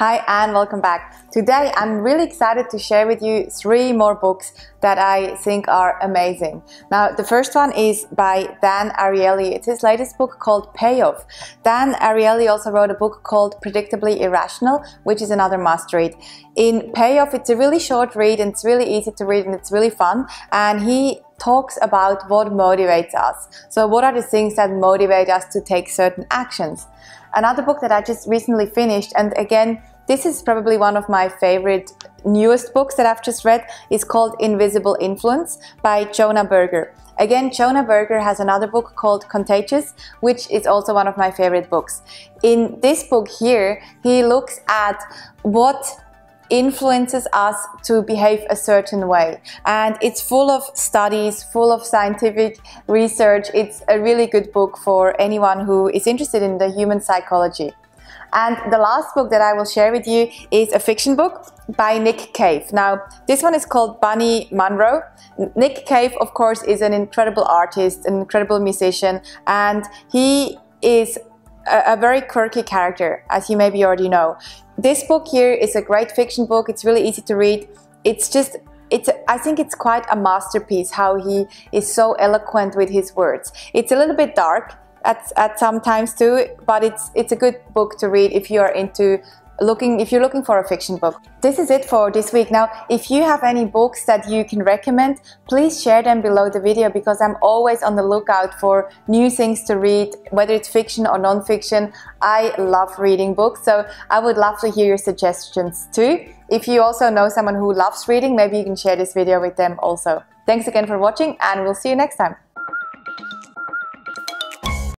Hi and welcome back. Today I'm really excited to share with you three more books that I think are amazing. Now the first one is by Dan Ariely. It's his latest book called Payoff. Dan Ariely also wrote a book called Predictably Irrational, which is another must read. In Payoff it's a really short read and it's really easy to read and it's really fun and he talks about what motivates us. So what are the things that motivate us to take certain actions? Another book that I just recently finished and again this is probably one of my favorite newest books that I've just read. is called Invisible Influence by Jonah Berger. Again, Jonah Berger has another book called Contagious, which is also one of my favorite books. In this book here, he looks at what influences us to behave a certain way. And it's full of studies, full of scientific research. It's a really good book for anyone who is interested in the human psychology. And the last book that I will share with you is a fiction book by Nick Cave. Now, this one is called Bunny Munro. Nick Cave, of course, is an incredible artist, an incredible musician, and he is a, very quirky character, as you maybe already know. This book here is a great fiction book. It's really easy to read. It's just it's I think it's quite a masterpiece how he is so eloquent with his words. It's a little bit dark, at, at some times too, but it's, it's a good book to read if you are into looking if you're looking for a fiction book. This is it for this week. Now, if you have any books that you can recommend, please share them below the video because I'm always on the lookout for new things to read, whether it's fiction or non-fiction. I love reading books, so I would love to hear your suggestions too. If you also know someone who loves reading, maybe you can share this video with them also. Thanks again for watching and we'll see you next time.